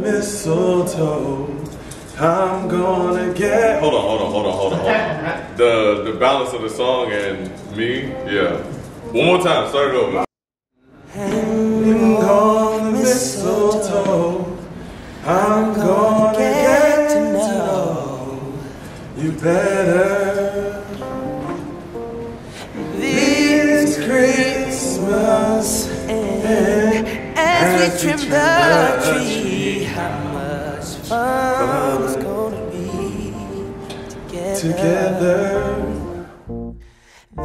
mistletoe. I'm gonna get. Hold on, hold on, hold on, hold on, hold on. The the balance of the song and me, yeah. One more time, start it over. Hanging on the mistletoe. I'm gonna get to know you better. This Christmas, eh, And as we trim the tree, how much fun it's gonna be together.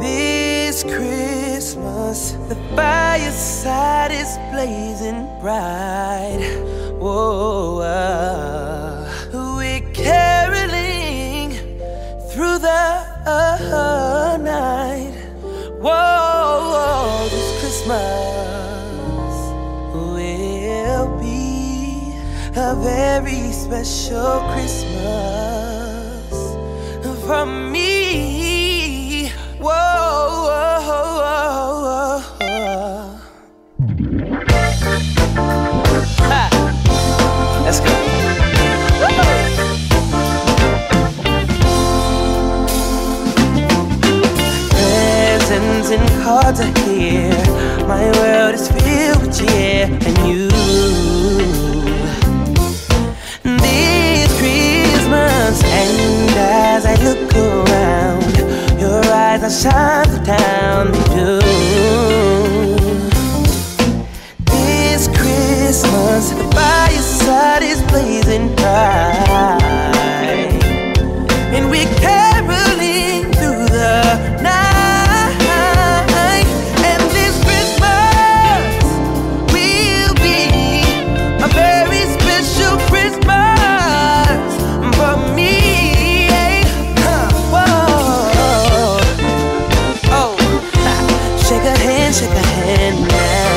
This Christmas, the fireside is blazing bright. Whoa, uh, we're caroling through the uh, night. Whoa, this Christmas be a very special Christmas from me. Whoa, whoa, whoa. Ha. Let's go. Presents and cards are here. My world is filled with cheer and you. sides of town they do. This Christmas, the hand now.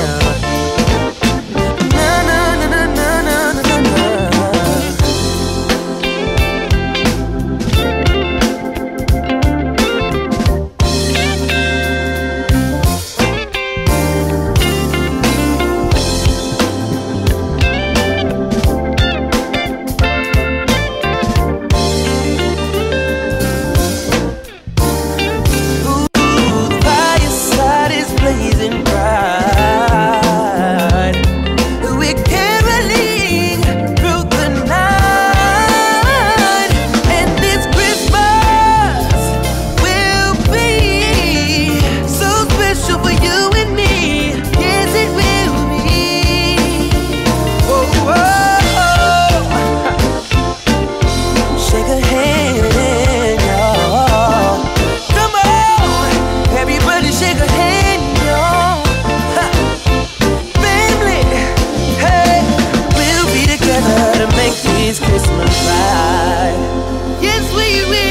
Christmas ride. Yes, we will.